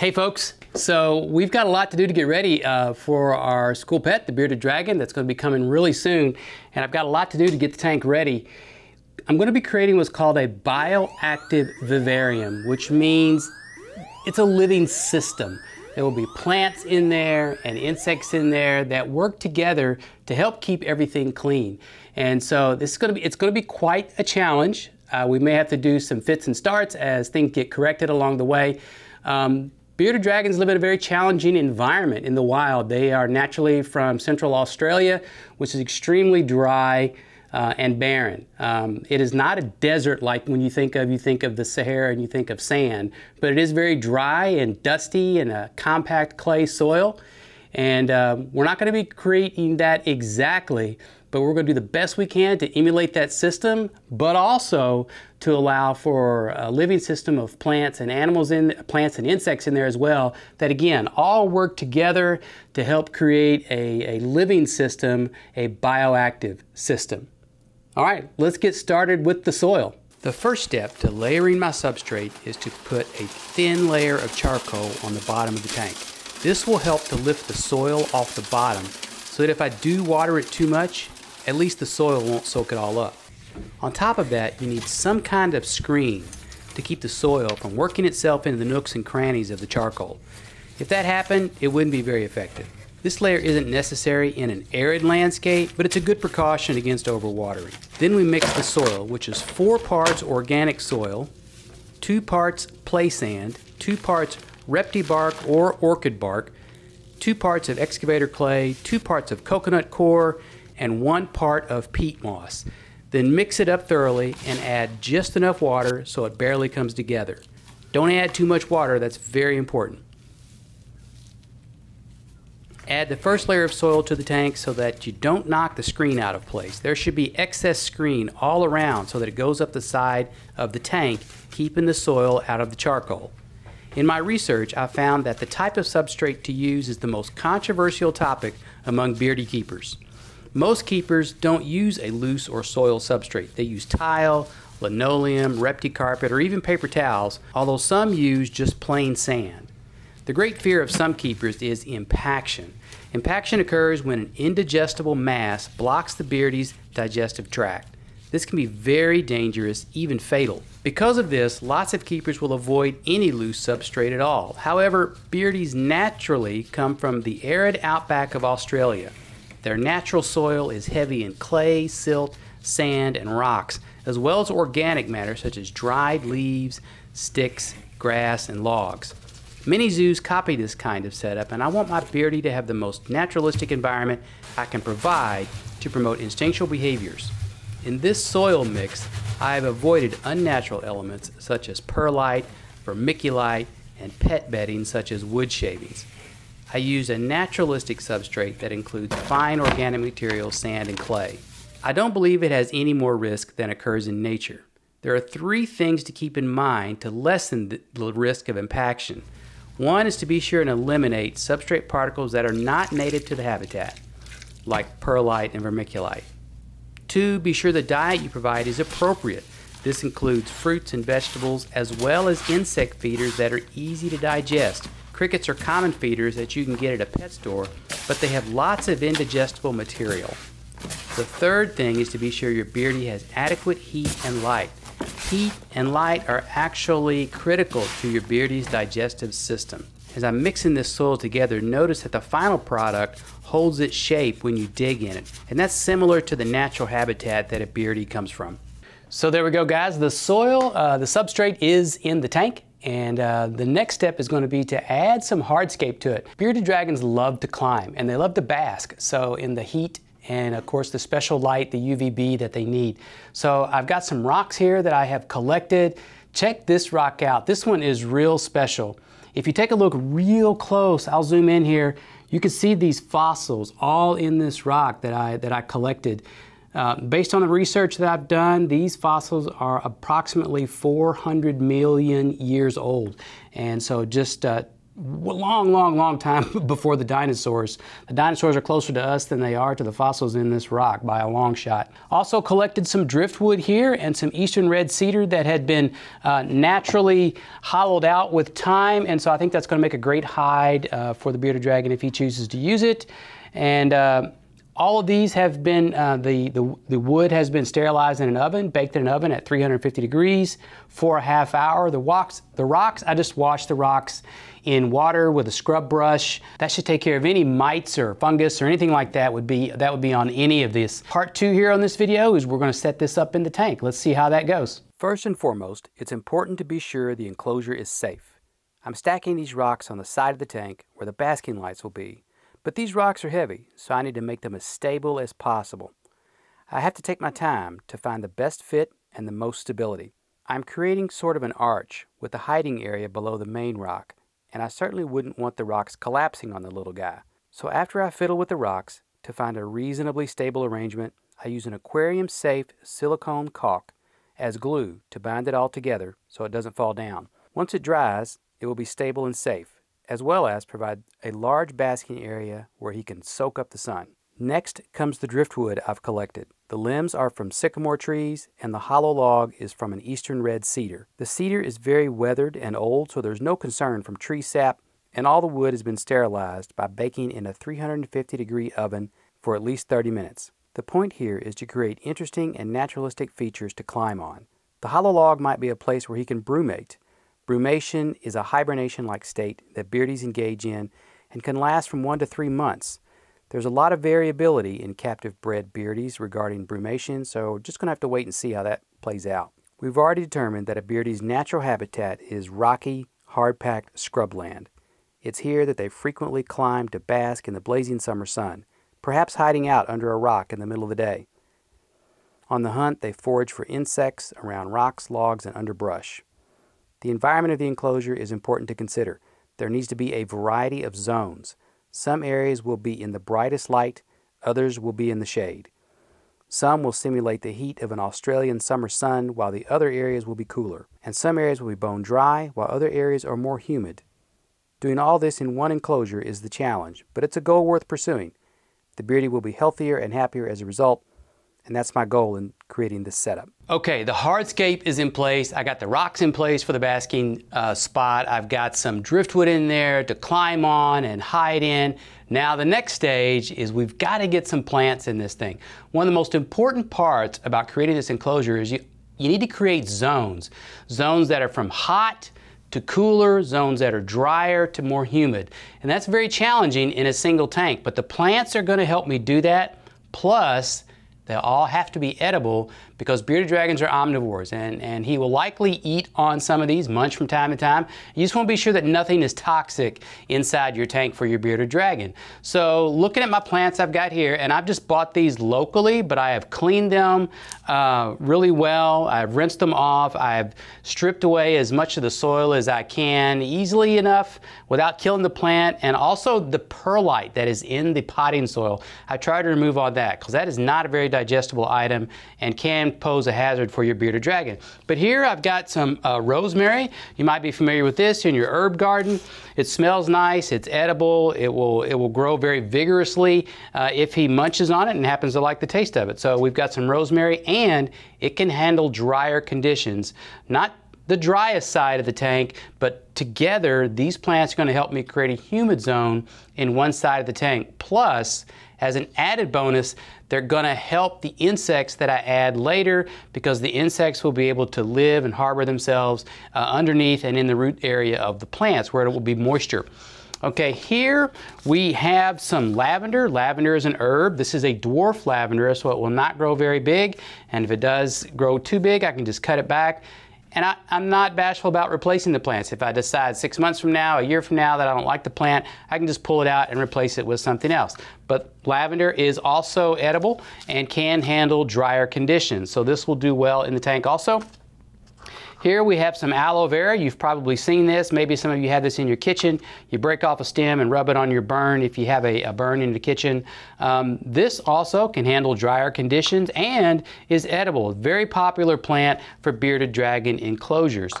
Hey folks, so we've got a lot to do to get ready uh, for our school pet, the bearded dragon, that's going to be coming really soon. And I've got a lot to do to get the tank ready. I'm going to be creating what's called a bioactive vivarium, which means it's a living system. There will be plants in there and insects in there that work together to help keep everything clean. And so this is going to be, it's going to be quite a challenge. Uh, we may have to do some fits and starts as things get corrected along the way. Um, bearded dragons live in a very challenging environment in the wild. They are naturally from central Australia, which is extremely dry, uh, and barren. Um, it is not a desert like when you think of you think of the Sahara and you think of sand, but it is very dry and dusty and a compact clay soil. And um, we're not going to be creating that exactly, but we're going to do the best we can to emulate that system, but also to allow for a living system of plants and animals in plants and insects in there as well that again all work together to help create a, a living system, a bioactive system. All right, let's get started with the soil. The first step to layering my substrate is to put a thin layer of charcoal on the bottom of the tank. This will help to lift the soil off the bottom so that if I do water it too much, at least the soil won't soak it all up. On top of that, you need some kind of screen to keep the soil from working itself into the nooks and crannies of the charcoal. If that happened, it wouldn't be very effective. This layer isn't necessary in an arid landscape, but it's a good precaution against overwatering. Then we mix the soil, which is four parts organic soil, two parts play sand, two parts repti bark or orchid bark, two parts of excavator clay, two parts of coconut coir, and one part of peat moss. Then mix it up thoroughly and add just enough water so it barely comes together. Don't add too much water, that's very important. Add the first layer of soil to the tank so that you don't knock the screen out of place. There should be excess screen all around so that it goes up the side of the tank, keeping the soil out of the charcoal. In my research, I found that the type of substrate to use is the most controversial topic among beardy keepers. Most keepers don't use a loose or soil substrate. They use tile, linoleum, repti carpet, or even paper towels, although some use just plain sand. The great fear of some keepers is impaction. Impaction occurs when an indigestible mass blocks the beardy's digestive tract. This can be very dangerous, even fatal. Because of this, lots of keepers will avoid any loose substrate at all. However, beardies naturally come from the arid outback of Australia. Their natural soil is heavy in clay, silt, sand, and rocks, as well as organic matter such as dried leaves, sticks, grass, and logs. Many zoos copy this kind of setup, and I want my Beardy to have the most naturalistic environment I can provide to promote instinctual behaviors. In this soil mix, I have avoided unnatural elements such as perlite, vermiculite, and pet bedding such as wood shavings. I use a naturalistic substrate that includes fine organic material, sand, and clay. I don't believe it has any more risk than occurs in nature. There are three things to keep in mind to lessen the risk of impaction. One is to be sure and eliminate substrate particles that are not native to the habitat, like perlite and vermiculite. Two, be sure the diet you provide is appropriate. This includes fruits and vegetables as well as insect feeders that are easy to digest. Crickets are common feeders that you can get at a pet store, but they have lots of indigestible material. The third thing is to be sure your beardy has adequate heat and light heat and light are actually critical to your beardy's digestive system. As I'm mixing this soil together, notice that the final product holds its shape when you dig in it. And that's similar to the natural habitat that a beardy comes from. So there we go guys, the soil, uh, the substrate is in the tank. And uh, the next step is going to be to add some hardscape to it. Bearded dragons love to climb and they love to bask. So in the heat and of course the special light, the UVB that they need. So I've got some rocks here that I have collected. Check this rock out. This one is real special. If you take a look real close, I'll zoom in here, you can see these fossils all in this rock that I, that I collected. Uh, based on the research that I've done, these fossils are approximately 400 million years old. And so just uh, long, long, long time before the dinosaurs. The dinosaurs are closer to us than they are to the fossils in this rock by a long shot. Also collected some driftwood here and some eastern red cedar that had been uh, naturally hollowed out with time, and so I think that's going to make a great hide uh, for the bearded dragon if he chooses to use it. And uh, all of these have been, uh, the, the, the, wood has been sterilized in an oven, baked in an oven at 350 degrees for a half hour. The rocks, the rocks, I just washed the rocks in water with a scrub brush. That should take care of any mites or fungus or anything like that would be, that would be on any of this. Part two here on this video is we're gonna set this up in the tank. Let's see how that goes. First and foremost, it's important to be sure the enclosure is safe. I'm stacking these rocks on the side of the tank where the basking lights will be. But these rocks are heavy, so I need to make them as stable as possible. I have to take my time to find the best fit and the most stability. I'm creating sort of an arch with a hiding area below the main rock, and I certainly wouldn't want the rocks collapsing on the little guy. So after I fiddle with the rocks, to find a reasonably stable arrangement, I use an aquarium-safe silicone caulk as glue to bind it all together so it doesn't fall down. Once it dries, it will be stable and safe as well as provide a large basking area where he can soak up the sun. Next comes the driftwood I've collected. The limbs are from sycamore trees and the hollow log is from an eastern red cedar. The cedar is very weathered and old so there's no concern from tree sap and all the wood has been sterilized by baking in a 350 degree oven for at least 30 minutes. The point here is to create interesting and naturalistic features to climb on. The hollow log might be a place where he can brumate, Brumation is a hibernation-like state that beardies engage in and can last from one to three months. There's a lot of variability in captive bred beardies regarding brumation, so just going to have to wait and see how that plays out. We've already determined that a beardie's natural habitat is rocky, hard-packed scrubland. It's here that they frequently climb to bask in the blazing summer sun, perhaps hiding out under a rock in the middle of the day. On the hunt, they forage for insects around rocks, logs, and underbrush. The environment of the enclosure is important to consider. There needs to be a variety of zones. Some areas will be in the brightest light, others will be in the shade. Some will simulate the heat of an Australian summer sun, while the other areas will be cooler. And some areas will be bone dry, while other areas are more humid. Doing all this in one enclosure is the challenge, but it's a goal worth pursuing. The beardie will be healthier and happier as a result, and that's my goal in creating this setup. Okay, the hardscape is in place. I got the rocks in place for the basking uh, spot. I've got some driftwood in there to climb on and hide in. Now the next stage is we've got to get some plants in this thing. One of the most important parts about creating this enclosure is you, you need to create zones. Zones that are from hot to cooler, zones that are drier to more humid. And that's very challenging in a single tank, but the plants are gonna help me do that. Plus, they all have to be edible because bearded dragons are omnivores and, and he will likely eat on some of these, munch from time to time. You just want to be sure that nothing is toxic inside your tank for your bearded dragon. So looking at my plants I've got here, and I've just bought these locally, but I have cleaned them uh, really well. I've rinsed them off. I've stripped away as much of the soil as I can easily enough without killing the plant and also the perlite that is in the potting soil. I try to remove all that because that is not a very digestible item and can pose a hazard for your bearded dragon. But here I've got some uh, rosemary. You might be familiar with this in your herb garden. It smells nice, it's edible, it will, it will grow very vigorously uh, if he munches on it and happens to like the taste of it. So we've got some rosemary and it can handle drier conditions. Not the driest side of the tank, but together these plants are going to help me create a humid zone in one side of the tank. Plus, as an added bonus, they're going to help the insects that I add later because the insects will be able to live and harbor themselves uh, underneath and in the root area of the plants where it will be moisture. Okay, here we have some lavender. Lavender is an herb. This is a dwarf lavender, so it will not grow very big. And if it does grow too big, I can just cut it back and I, am not bashful about replacing the plants. If I decide six months from now, a year from now that I don't like the plant, I can just pull it out and replace it with something else. But lavender is also edible and can handle drier conditions. So this will do well in the tank also. Here we have some aloe vera. You've probably seen this. Maybe some of you have this in your kitchen. You break off a stem and rub it on your burn if you have a, a burn in the kitchen. Um, this also can handle drier conditions and is edible. Very popular plant for bearded dragon enclosures.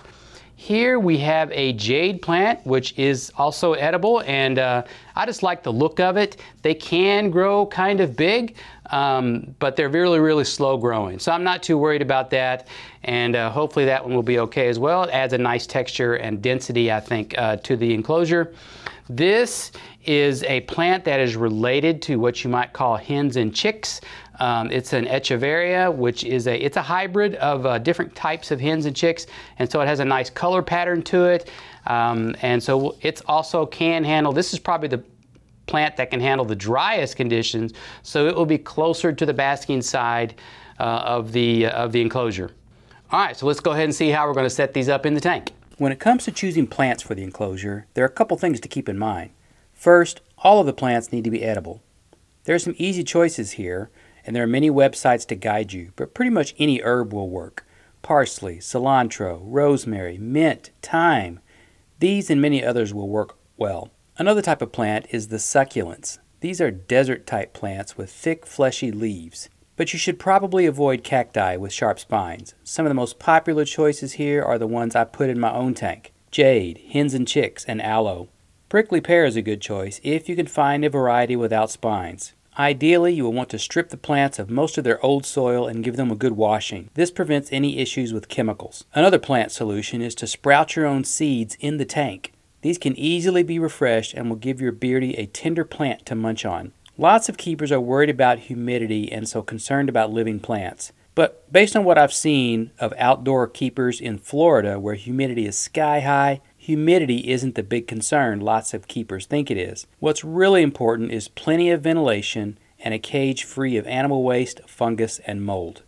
Here we have a jade plant, which is also edible, and uh, I just like the look of it. They can grow kind of big, um, but they're really, really slow growing. So I'm not too worried about that, and uh, hopefully that one will be okay as well. It adds a nice texture and density, I think, uh, to the enclosure. This is a plant that is related to what you might call hens and chicks. Um, it's an echeveria, which is a it's a hybrid of uh, different types of hens and chicks, and so it has a nice color pattern to it. Um, and so it's also can handle. This is probably the plant that can handle the driest conditions, so it will be closer to the basking side uh, of the uh, of the enclosure. All right, so let's go ahead and see how we're going to set these up in the tank. When it comes to choosing plants for the enclosure, there are a couple things to keep in mind. First, all of the plants need to be edible. There are some easy choices here, and there are many websites to guide you, but pretty much any herb will work. Parsley, cilantro, rosemary, mint, thyme. These and many others will work well. Another type of plant is the succulents. These are desert type plants with thick fleshy leaves. But you should probably avoid cacti with sharp spines. Some of the most popular choices here are the ones I put in my own tank. Jade, hens and chicks, and aloe. Prickly pear is a good choice if you can find a variety without spines. Ideally, you will want to strip the plants of most of their old soil and give them a good washing. This prevents any issues with chemicals. Another plant solution is to sprout your own seeds in the tank. These can easily be refreshed and will give your beardy a tender plant to munch on. Lots of keepers are worried about humidity and so concerned about living plants. But based on what I've seen of outdoor keepers in Florida where humidity is sky high, humidity isn't the big concern lots of keepers think it is. What's really important is plenty of ventilation and a cage free of animal waste, fungus, and mold.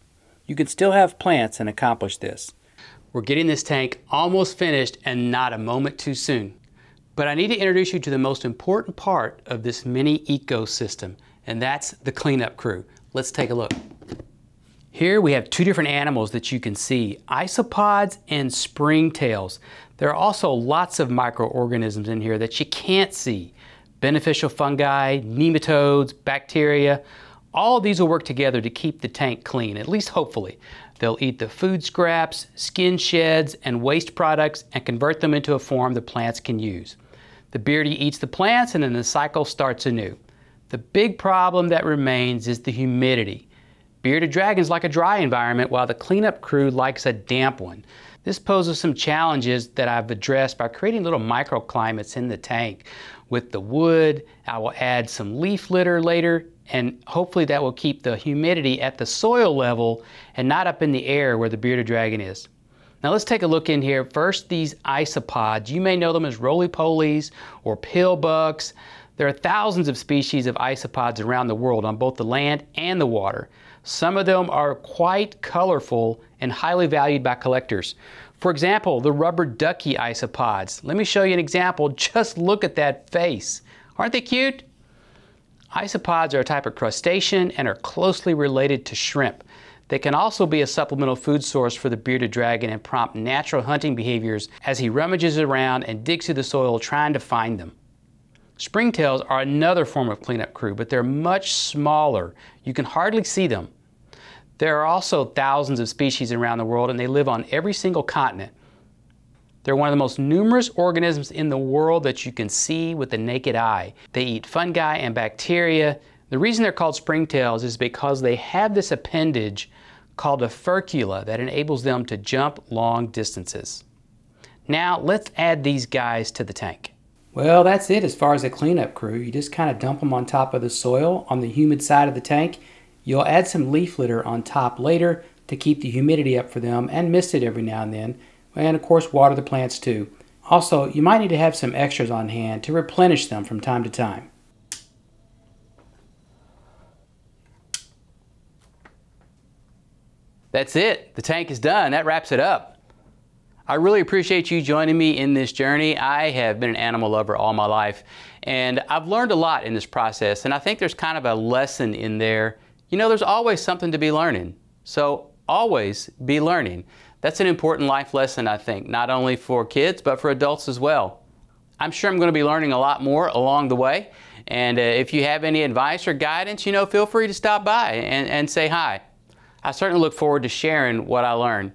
You can still have plants and accomplish this. We're getting this tank almost finished and not a moment too soon. But I need to introduce you to the most important part of this mini ecosystem, and that's the cleanup crew. Let's take a look. Here we have two different animals that you can see, isopods and springtails. There are also lots of microorganisms in here that you can't see. Beneficial fungi, nematodes, bacteria, all these will work together to keep the tank clean, at least hopefully. They'll eat the food scraps, skin sheds, and waste products and convert them into a form the plants can use. The beardy eats the plants and then the cycle starts anew. The big problem that remains is the humidity. Bearded dragons like a dry environment while the cleanup crew likes a damp one. This poses some challenges that I've addressed by creating little microclimates in the tank. With the wood, I will add some leaf litter later, and hopefully that will keep the humidity at the soil level and not up in the air where the bearded dragon is. Now let's take a look in here. First, these isopods. You may know them as roly-polies or pill bugs. There are thousands of species of isopods around the world on both the land and the water. Some of them are quite colorful and highly valued by collectors. For example, the rubber ducky isopods. Let me show you an example. Just look at that face. Aren't they cute? Isopods are a type of crustacean and are closely related to shrimp. They can also be a supplemental food source for the bearded dragon and prompt natural hunting behaviors as he rummages around and digs through the soil trying to find them. Springtails are another form of cleanup crew, but they're much smaller. You can hardly see them. There are also thousands of species around the world and they live on every single continent. They're one of the most numerous organisms in the world that you can see with the naked eye. They eat fungi and bacteria. The reason they're called springtails is because they have this appendage called a furcula that enables them to jump long distances. Now let's add these guys to the tank. Well, that's it as far as a cleanup crew. You just kind of dump them on top of the soil on the humid side of the tank. You'll add some leaf litter on top later to keep the humidity up for them and mist it every now and then. And of course, water the plants too. Also, you might need to have some extras on hand to replenish them from time to time. That's it. The tank is done. That wraps it up. I really appreciate you joining me in this journey. I have been an animal lover all my life, and I've learned a lot in this process, and I think there's kind of a lesson in there. You know, there's always something to be learning. So always be learning. That's an important life lesson, I think, not only for kids, but for adults as well. I'm sure I'm going to be learning a lot more along the way. And uh, if you have any advice or guidance, you know, feel free to stop by and, and say hi. I certainly look forward to sharing what I learned.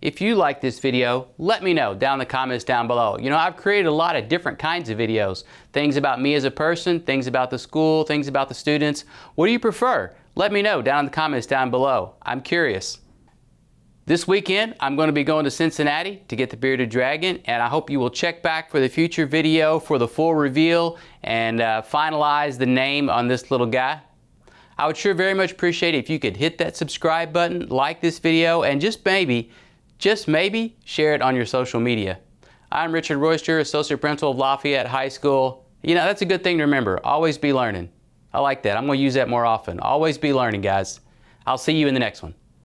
if you like this video, let me know down in the comments down below. You know, I've created a lot of different kinds of videos. Things about me as a person, things about the school, things about the students. What do you prefer? Let me know down in the comments down below. I'm curious. This weekend, I'm going to be going to Cincinnati to get the Bearded Dragon, and I hope you will check back for the future video for the full reveal and uh, finalize the name on this little guy. I would sure very much appreciate it if you could hit that subscribe button, like this video, and just maybe, just maybe, share it on your social media. I'm Richard Royster, Associate Principal of Lafayette High School. You know, that's a good thing to remember. Always be learning. I like that. I'm going to use that more often. Always be learning, guys. I'll see you in the next one.